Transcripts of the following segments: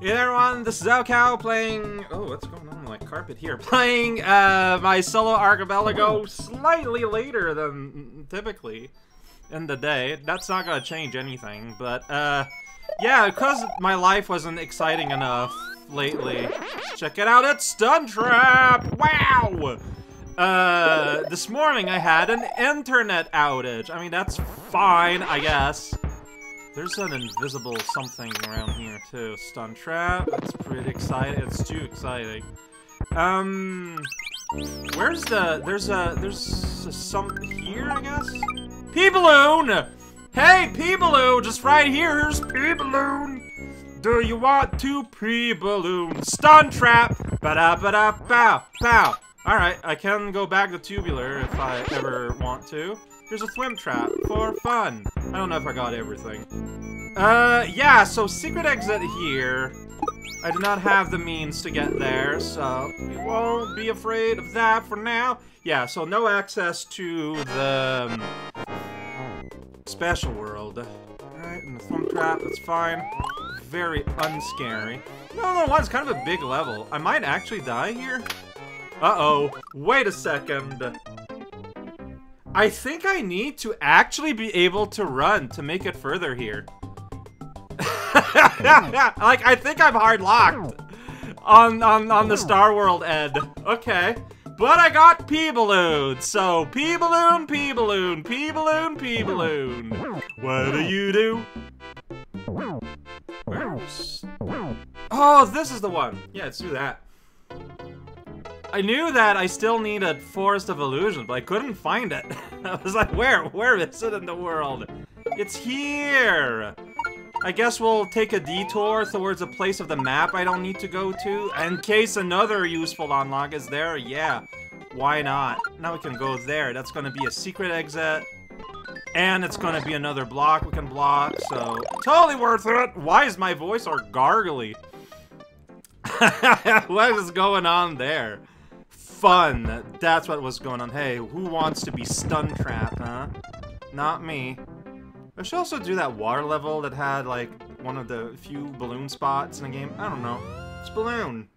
Hey everyone, this is raocow playing... Oh, what's going on my carpet here? Playing uh, my solo Archipelago slightly later than typically in the day. That's not gonna change anything, but uh, yeah, because my life wasn't exciting enough lately. Check it out, it's Stun Trap! Wow! Uh, this morning I had an internet outage. I mean, that's fine, I guess. There's an invisible something around here too. Stun trap. That's pretty exciting. It's too exciting. Um, where's the? There's a. There's a, some here, I guess. P balloon. Hey, P balloon, just right here. Here's P balloon. Do you want to pre balloon? Stun trap. Ba da ba da pow pow. All right, I can go back to tubular if I ever want to. There's a swim trap for fun. I don't know if I got everything. Uh, yeah, so secret exit here. I do not have the means to get there, so we won't be afraid of that for now. Yeah, so no access to the um, special world. Alright, and the thumb trap, that's fine. Very unscary. No, no, it's kind of a big level. I might actually die here. Uh-oh. Wait a second. I think I need to actually be able to run to make it further here. like, I think I'm hard locked on, on, on the Star World Ed. Okay. But I got P-Balloon, so P-Balloon, P-Balloon, P-Balloon, P-Balloon. What do you do? Where's... Oh, this is the one. Yeah, let's do that. I knew that I still need a Forest of Illusion, but I couldn't find it. I was like, where? Where is it in the world? It's here! I guess we'll take a detour towards a place of the map I don't need to go to. In case another useful unlock is there, yeah. Why not? Now we can go there. That's gonna be a secret exit. And it's gonna be another block we can block, so... Totally worth it! Why is my voice all gargly? what is going on there? Fun. That's what was going on. Hey, who wants to be stun trapped, huh? Not me. I should also do that water level that had, like, one of the few balloon spots in the game. I don't know. It's Balloon.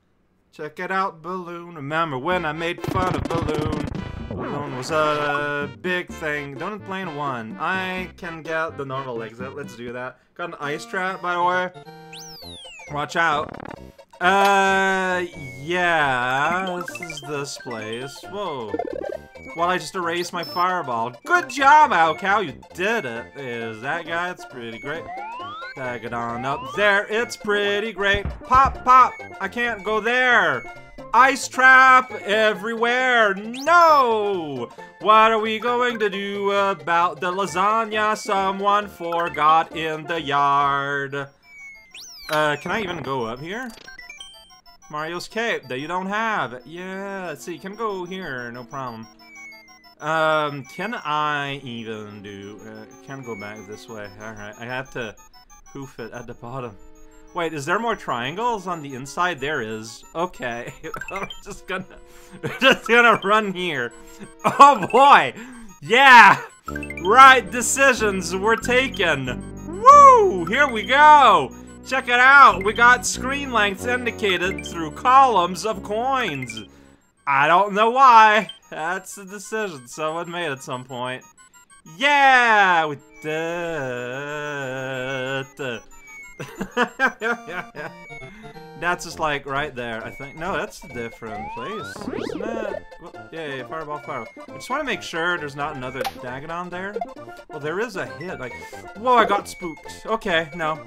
Check it out, Balloon. Remember when I made fun of Balloon? Balloon was a big thing. Don't plane one. I can get the normal exit. Let's do that. Got an ice trap, by the way. Watch out. Uh, yeah, this is this place. Whoa. Well, I just erased my fireball. Good job, raocow, you did it. Is that guy? It's pretty great. Tag it on up there. It's pretty great. Pop, pop. I can't go there. Ice trap everywhere. No! What are we going to do about the lasagna someone forgot in the yard? Uh, can I even go up here? Mario's cape that you don't have. Yeah, let's see, can go here, no problem. Um, can I even do, uh, can go back this way. Alright, I have to hoof it at the bottom. Wait, is there more triangles on the inside? There is. Okay, I'm just gonna, just gonna run here. Oh boy! Yeah! Right decisions were taken. Woo! Here we go! Check it out! We got screen lengths indicated through columns of coins. I don't know why. That's the decision someone made at some point. Yeah! We did. that's just like right there, I think. No, that's a different place, isn't it? Well, fireball, fireball. I just want to make sure there's not another Dagadon there. Well, there is a hit. Like, whoa, I got spooked. Okay, no.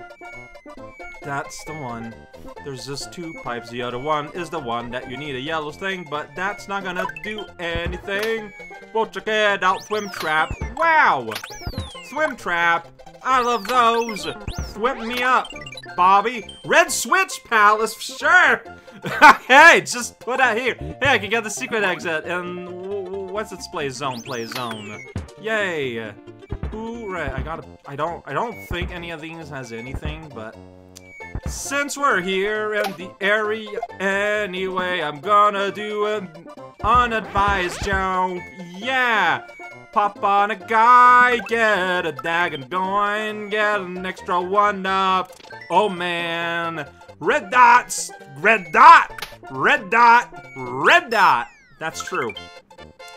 That's the one. There's just two pipes. The other one is the one that you need a yellow thing, but that's not gonna do anything. Well, check it out, swim trap. Wow! Swim trap. I love those. Swim me up, Bobby. Red switch palace, sure. hey, just put that here. Hey, I can get the secret exit and what's its play zone? Play zone. Yay. Hooray! I gotta. I don't. I don't think any of these has anything, but since we're here in the area anyway, I'm gonna do an unadvised jump. Yeah! Pop on a guy, get a dagon going, get an extra one up. Oh man. Red dots. Red dot. Red dot. Red dot. That's true.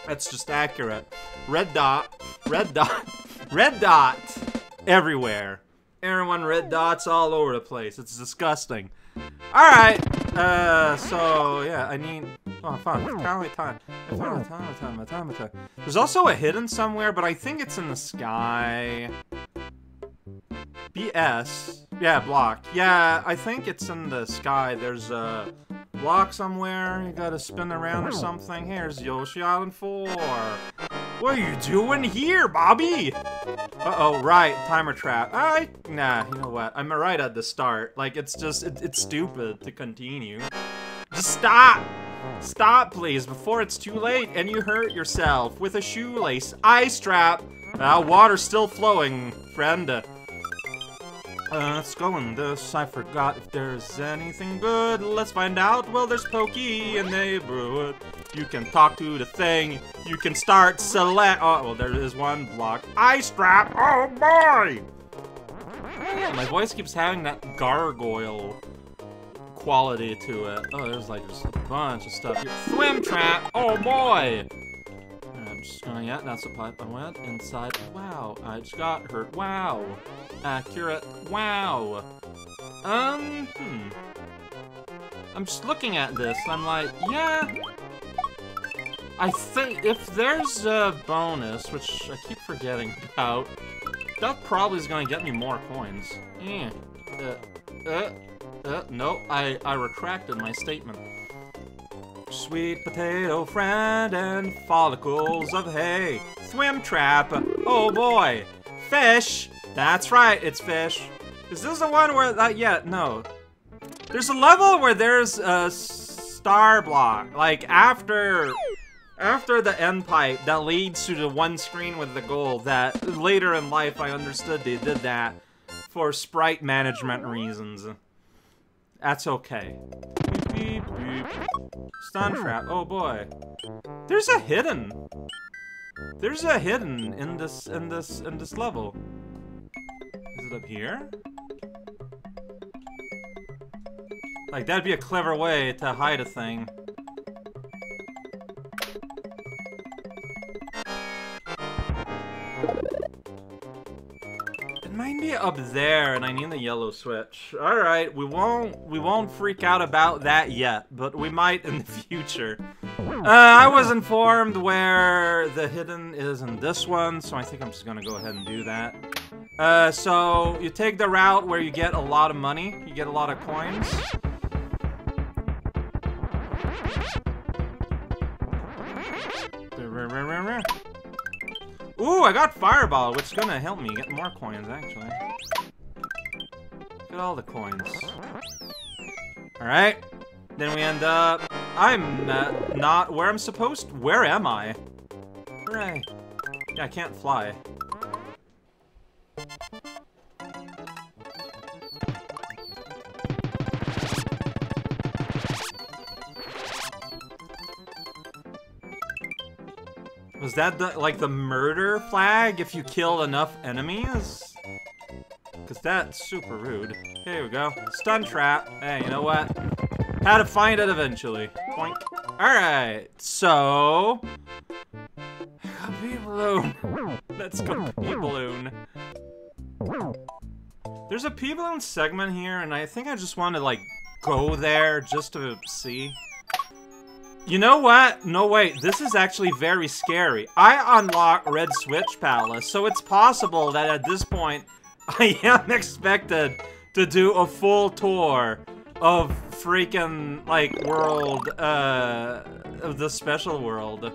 That's just accurate. Red dot. Red dot. Red dot. Everywhere. Everyone red dots all over the place. It's disgusting. Alright. Uh, so, yeah, I need... Oh, fun. There's probably time. There's also a hidden somewhere, but I think it's in the sky. BS. Yeah, block. Yeah, I think it's in the sky. There's a block somewhere. You gotta spin around or something. Here's Yoshi Island 4. What are you doing here, Bobby? Uh-oh, right. Timer trap. I Nah, you know what? I'm right at the start. Like, it's just, it, it's stupid to continue. Just stop! Stop, please, before it's too late and you hurt yourself with a shoelace. Ice trap! Ah, uh, water's still flowing, friend. Uh, let's go in this. I forgot if there's anything good. Let's find out. Well, there's Pokey and they brew it. You can talk to the thing. You can start select. Oh, well, there is one block. Ice trap. Oh, boy! My voice keeps having that gargoyle quality to it. Oh, there's like just a bunch of stuff. Swim trap! Oh boy! Just gonna, yeah, that's a pipe I went inside. Wow, I just got hurt. Wow. Accurate. Wow. Um, hmm. I'm just looking at this, I'm like, yeah. I think if there's a bonus, which I keep forgetting about, that probably is gonna get me more coins. Eh. Uh, uh, uh, no, I, I retracted my statement. Sweet potato friend and follicles of hay. Swim trap. Oh boy. Fish. That's right, it's fish. Is this the one where, uh, yeah, no. There's a level where there's a star block. Like, after, after the end pipe that leads to the one screen with the goal that later in life I understood they did that for sprite management reasons. That's okay. Beep, beep. Stun trap. Oh boy. There's a hidden. There's a hidden in this in this in this level. Is it up here? Like that'd be a clever way to hide a thing. Up there, and I need the yellow switch. All right, we won't we won't freak out about that yet, but we might in the future. Uh, I was informed where the hidden is in this one, so I think I'm just gonna go ahead and do that. Uh, so you take the route where you get a lot of money, you get a lot of coins. Ooh, I got Fireball, which is gonna help me get more coins, actually. Get all the coins. Alright. Then we end up... I'm not, not where I'm supposed... Where am I? Hooray. Yeah, I can't fly. Was that the, like the murder flag if you kill enough enemies? Because that's super rude. Here we go. Stun trap. Hey, you know what? Had to find it eventually. Boink. Alright, so... P-Balloon. Let's go P-Balloon. There's a P-Balloon segment here, and I think I just want to, like, go there just to see. You know what? No, wait. This is actually very scary. I unlock Red Switch Palace, so it's possible that at this point, I am expected to do a full tour of freaking, like, world, uh, of the special world.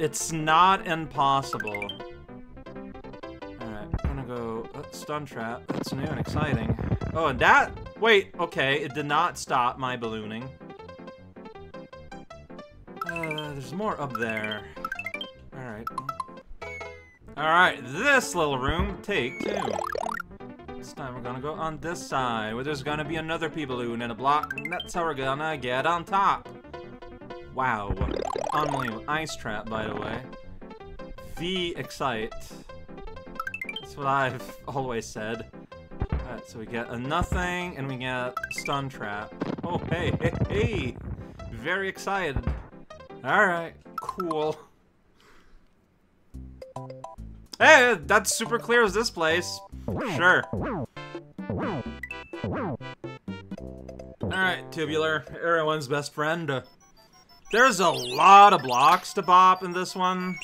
It's not impossible. Alright, I'm gonna go uh, Stun Trap. That's new and exciting. Oh, and that... Wait, okay, it did not stop my ballooning. Uh, there's more up there. Alright. Alright, this little room, take two. This time we're gonna go on this side, where there's gonna be another P-Balloon in a block, and that's how we're gonna get on top. Wow. Unbelievable. Ice trap, by the way. V Excite. That's what I've always said. Alright, so we get a nothing, and we get stun trap. Oh, hey, hey, hey! Very excited. Alright, cool. Hey, that's super clear as this place. Sure. Alright, Tubular, everyone's best friend. There's a lot of blocks to bop in this one.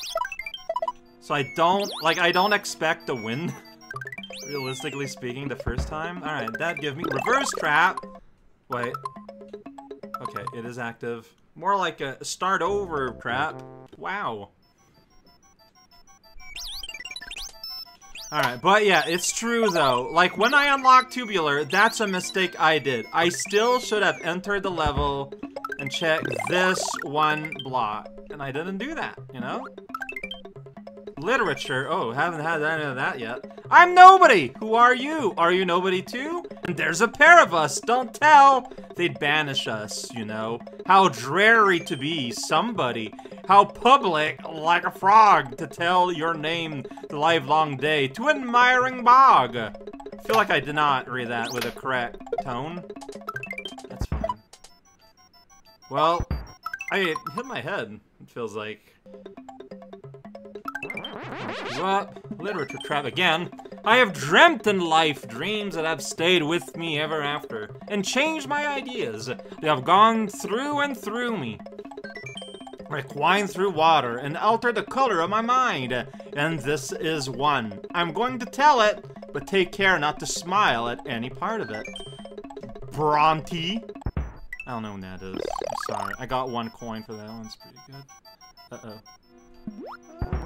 So I don't, like, I don't expect to win. Realistically speaking, the first time. Alright, that give me reverse trap. Wait. Okay, it is active. More like a start over crap. Wow. Alright, but yeah, it's true though. Like, when I unlocked Tubular, that's a mistake I did. I still should have entered the level and checked this one block. And I didn't do that, you know? Literature. Oh, haven't had any of that yet. I'm nobody! Who are you? Are you nobody too? And there's a pair of us, don't tell! They'd banish us, you know. How dreary to be somebody. How public, like a frog, to tell your name the livelong day to admiring bog. I feel like I did not read that with a correct tone. That's fine. Well, I hit my head, it feels like. What? Literature trap again. I have dreamt in life dreams that have stayed with me ever after, and changed my ideas. They have gone through and through me, like wine through water, and altered the color of my mind. And this is one. I'm going to tell it, but take care not to smile at any part of it. Bronte. I don't know what that is. I'm sorry. I got one coin for that one. It's pretty good. Uh-oh.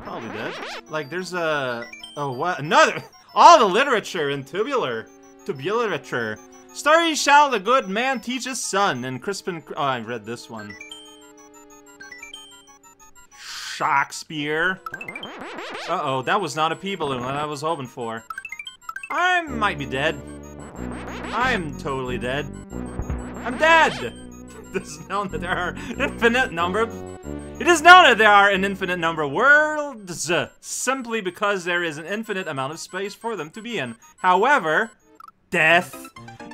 Probably did. Like, there's a... Oh, what? Another... All the literature in Tubular. Tubulature. Story shall the good man teach his son, and Crispin... Oh, I read this one. Shakespeare. Uh-oh, that was not a P-Balloon that I was hoping for. I might be dead. I'm totally dead. I'm dead! this is known that there are infinite number it is known that there are an infinite number of worlds, uh, simply because there is an infinite amount of space for them to be in. However, death.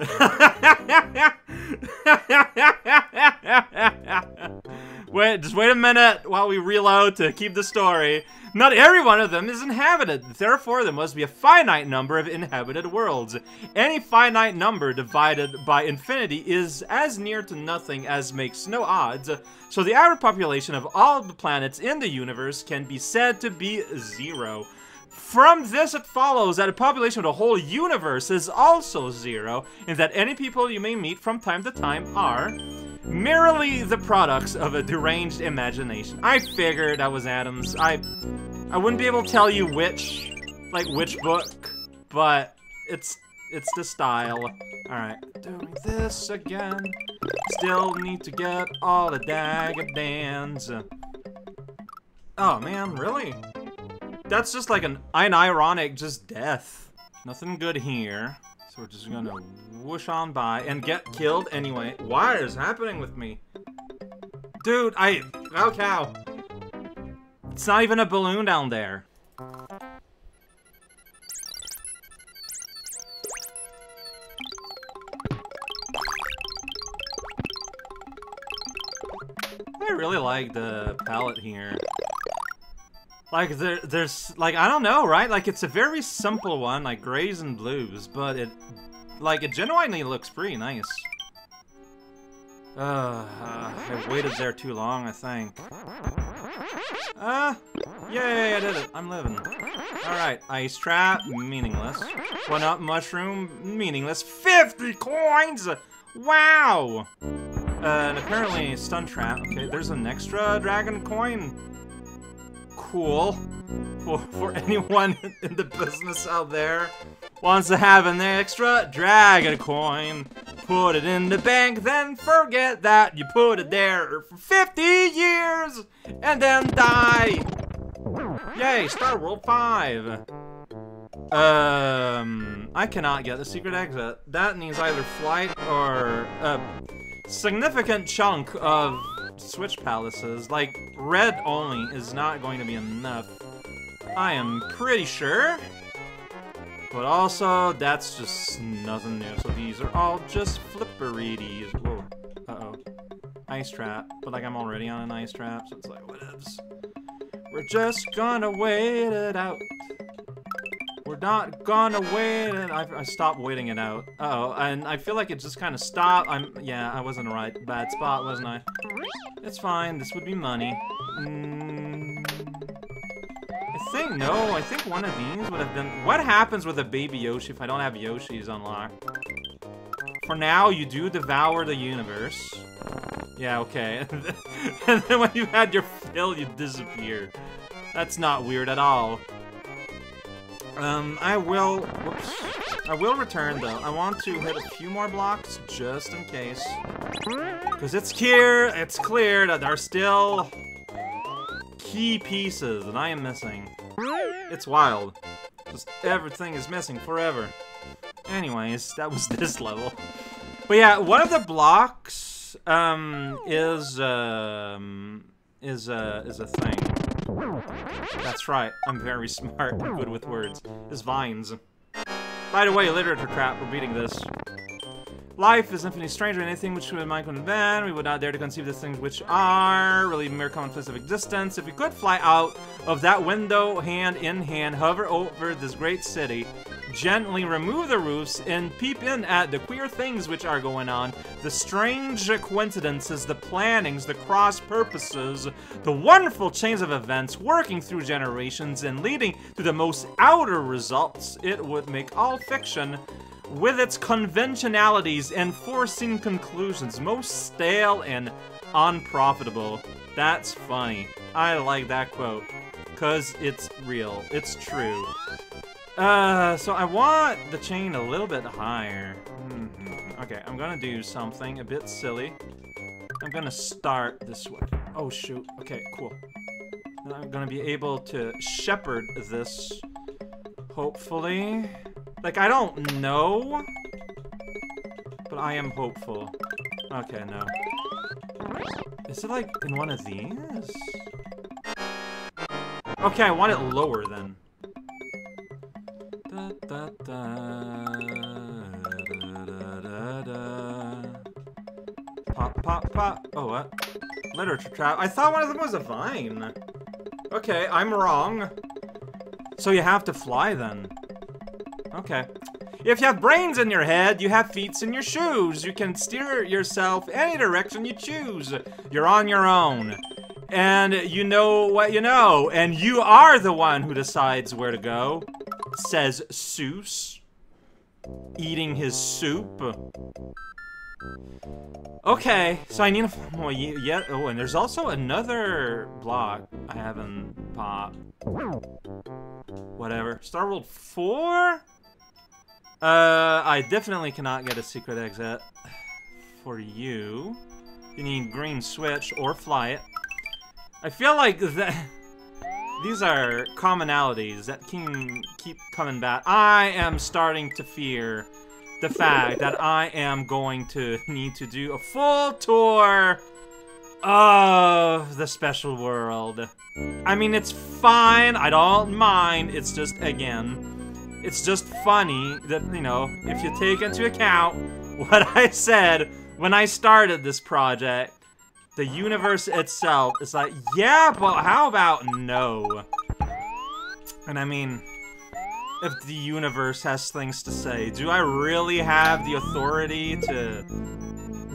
wait, just wait a minute while we reload to keep the story. Not every one of them is inhabited, therefore there must be a finite number of inhabited worlds. Any finite number divided by infinity is as near to nothing as makes no odds, so the average population of all the planets in the universe can be said to be zero. From this it follows that the population of the whole universe is also zero, and that any people you may meet from time to time are merely the products of a deranged imagination. I figured that was Adams. I I wouldn't be able to tell you which, like, which book, but it's it's the style. Alright, doing this again. Still need to get all the dagger bands. Oh man, really? That's just like an an ironic just death. Nothing good here. So we're just gonna whoosh on by and get killed anyway. What is happening with me? Dude, I... Oh cow. It's not even a balloon down there. I really like the palette here. Like, there, there's, like, I don't know, right? Like, it's a very simple one, like grays and blues, but it, like, it genuinely looks pretty nice. Uh, uh I waited there too long, I think. Uh, yay, I did it. I'm living. Alright, ice trap, meaningless. One up mushroom, meaningless. 50 coins! Wow! Uh, and apparently stun trap. Okay, there's an extra dragon coin cool for, for anyone in the business out there wants to have an extra dragon coin. Put it in the bank, then forget that you put it there for 50 years and then die. Yay, Star World 5. Um, I cannot get the secret exit. That needs either flight or a significant chunk of Switch Palaces. Like, red only is not going to be enough. I am pretty sure. But also, that's just nothing new. So these are all just flipperities. Whoa. Uh-oh. Ice trap. But like I'm already on an ice trap, so it's like, whatevs. We're just gonna wait it out. We're not gonna wait it. I, I stopped waiting it out. Uh oh, and I feel like it just kind of stopped. I'm, yeah, I wasn't right. Bad spot, wasn't I? It's fine. This would be money. Mm, I think, no, I think one of these would have been... What happens with a baby Yoshi if I don't have Yoshi's unlocked? For now, you do devour the universe. Yeah, okay. and then when you had your fill, you disappear. That's not weird at all. Um, I will... Whoops. I will return, though. I want to hit a few more blocks, just in case. Because it's clear, it's clear that there are still key pieces that I am missing. It's wild. Just everything is missing forever. Anyways, that was this level. But yeah, one of the blocks um, is um, is uh, is a thing. That's right, I'm very smart and good with words. Is vines. By the way, literature crap, we're beating this. Life is infinitely stranger than anything which we might invent. We would not dare to conceive the things which are really mere commonplace of existence. If we could fly out of that window, hand in hand, hover over this great city, gently remove the roofs and peep in at the queer things which are going on, the strange coincidences, the plannings, the cross purposes, the wonderful chains of events working through generations and leading to the most outer results, it would make all fiction with its conventionalities and forcing conclusions most stale and unprofitable. That's funny. I like that quote. Because it's real. It's true. Uh, so I want the chain a little bit higher. Mm -hmm. Okay, I'm gonna do something a bit silly. I'm gonna start this way. Oh, shoot. Okay, cool. I'm gonna be able to shepherd this, hopefully. Like, I don't know, but I am hopeful. Okay, no. Is it, like, in one of these? Okay, I want it lower, then. Pop, pop, pop. Oh, what? Literature trap. I thought one of them was a vine. Okay, I'm wrong. So you have to fly then. Okay. If you have brains in your head, you have feet in your shoes. You can steer yourself any direction you choose. You're on your own. And you know what you know. And you are the one who decides where to go says Seuss. Eating his soup. Okay, so I need a... Oh, yeah, oh, and there's also another block I haven't popped. Whatever. Star World 4? Uh, I definitely cannot get a secret exit for you. You need green switch or fly it. I feel like that... These are commonalities that can keep coming back. I am starting to fear the fact that I am going to need to do a full tour of the special world. I mean, it's fine. I don't mind. It's just, again, it's just funny that, you know, if you take into account what I said when I started this project, the universe itself is like, yeah, but how about no? And I mean, if the universe has things to say, do I really have the authority to...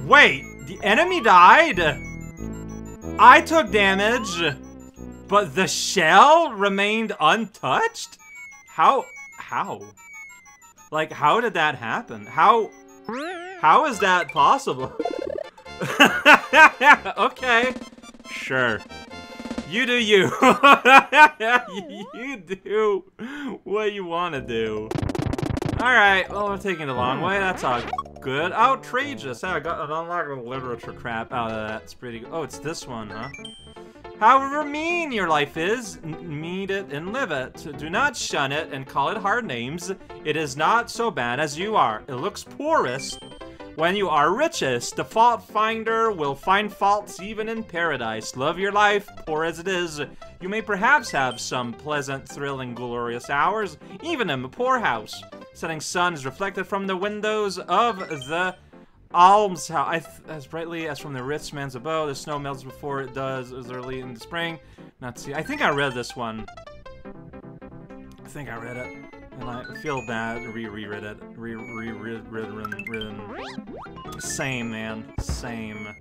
Wait! The enemy died? I took damage, but the shell remained untouched? How... how? Like, how did that happen? How... How is that possible? okay. Sure. You do you. you do what you want to do. Alright, well, we're taking the long way. That's all good. Outrageous. I got an unlockable literature crap out of that. It's pretty good. Oh, it's this one, huh? However mean your life is, meet it and live it. Do not shun it and call it hard names. It is not so bad as you are. It looks poorest, when you are richest, the fault finder will find faults even in paradise. Love your life, poor as it is. you may perhaps have some pleasant, thrilling, glorious hours, even in the poorhouse. Setting sun is reflected from the windows of the almshouse. As brightly as from the rich man's abode, the snow melts before it does as early in the spring. Not see. I think I read this one. I think I read it. And I feel bad re-reread it. Re-re-read Same, man. Same.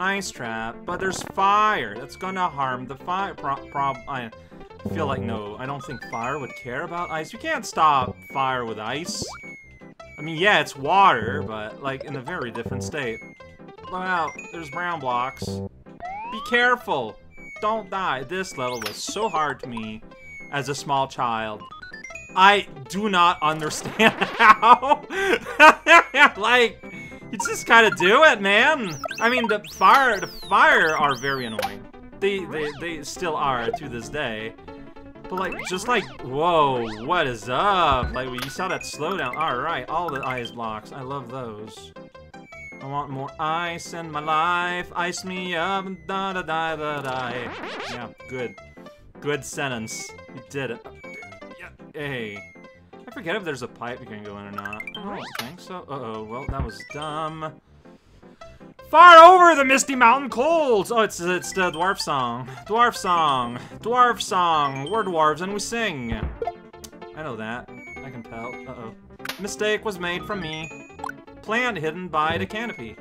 Ice trap. But there's fire. That's gonna harm the fire. Pro prob I feel like no. I don't think fire would care about ice. You can't stop fire with ice. I mean, yeah, it's water, but, like, in a very different state. Wow, uh, there's brown blocks. Be careful! Don't die. This level was so hard to me as a small child. I do not understand how. like, you just gotta do it, man. I mean, the fire, the fire are very annoying. They, they, they still are to this day. But like, just like, whoa, what is up? Like, you saw that slowdown. Alright, all the ice blocks. I love those. I want more ice in my life. Ice me up, da da da da da. Yeah, good. Good sentence. You did it. Hey. I forget if there's a pipe you can go in or not. I don't think so. Uh-oh, well, that was dumb. Far over the misty mountain colds! Oh, it's it's the dwarf song. Dwarf song. Dwarf song. We're dwarves and we sing. I know that. I can tell. Uh-oh. Mistake was made from me. Plant hidden by the canopy.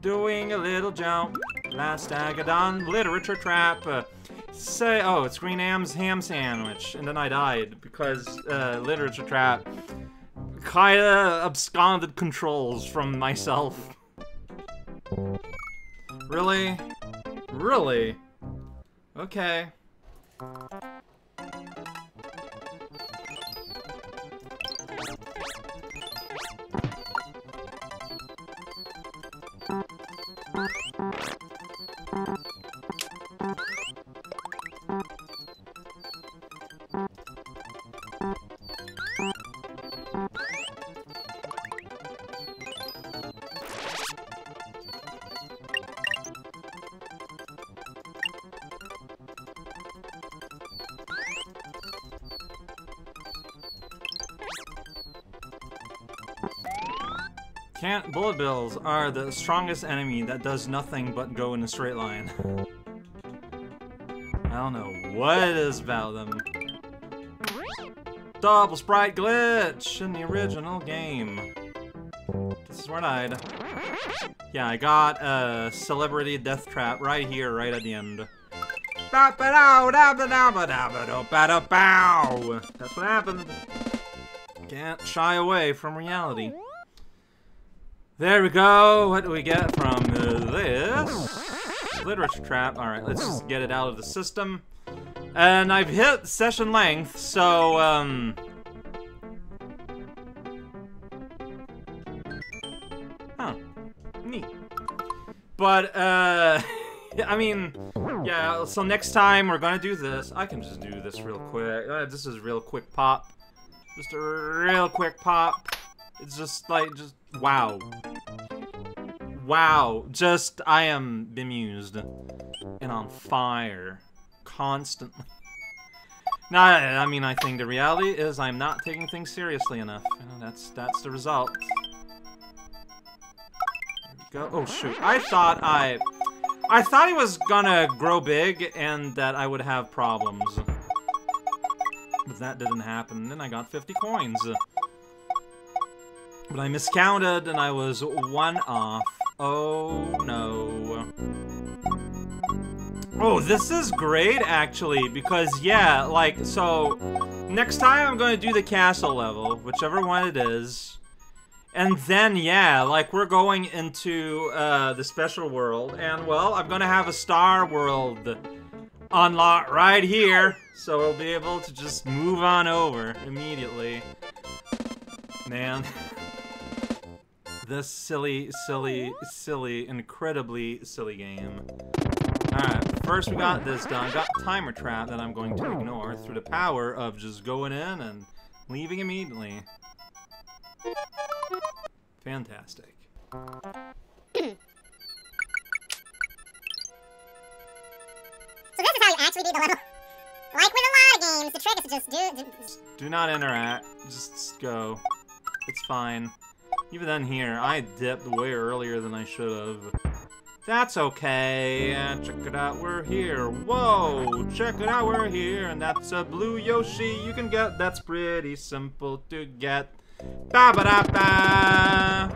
Doing a little jump. Last Agadon literature trap. Say, oh, it's Green Am's ham sandwich. And then I died because uh, literature trap kinda absconded controls from myself. Really? Really? Okay. Can't bullet bills are the strongest enemy that does nothing but go in a straight line. I don't know what it is about them. Double sprite glitch in the original game. This is where I died. Yeah, I got a celebrity death trap right here, right at the end. That's what happened. Can't shy away from reality. There we go. What do we get from this? Literature trap. Alright, let's just get it out of the system. And I've hit session length, so, um... Huh. Neat. But, uh... I mean, yeah, so next time we're gonna do this. I can just do this real quick. Uh, this is real quick pop. Just a real quick pop. It's just like, just, wow. Wow, just, I am bemused and on fire constantly. Now, I mean, I think the reality is I'm not taking things seriously enough. You know, that's, that's the result. go. Oh, shoot. I thought I... I thought he was gonna grow big and that I would have problems. But that didn't happen. Then I got 50 coins. But I miscounted and I was one off. Oh no. Oh, this is great actually, because yeah, like, so, next time I'm going to do the castle level, whichever one it is. And then, yeah, like, we're going into uh, the special world, and well, I'm going to have a star world unlocked right here, so we'll be able to just move on over immediately. Man. this silly, silly, silly, incredibly silly game. Alright, first we got this done. Got Timer Trap that I'm going to ignore through the power of just going in and leaving immediately. Fantastic. so this is how you actually beat the level. Like with a lot of games, the trick is to just do it. Do not interact. Just go. It's fine. Even then here, I dipped way earlier than I should have. That's okay. And check it out, we're here. Whoa! Check it out, we're here. And that's a blue Yoshi you can get. That's pretty simple to get. Ba ba da ba!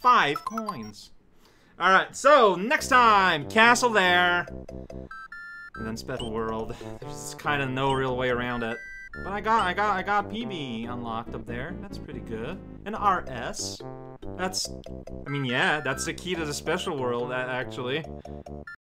Five coins. Alright, so next time, castle there. And then Special World. There's kind of no real way around it. But I got, I got, I got PB unlocked up there. That's pretty good. And RS. That's, I mean, yeah, that's the key to the Special World, actually.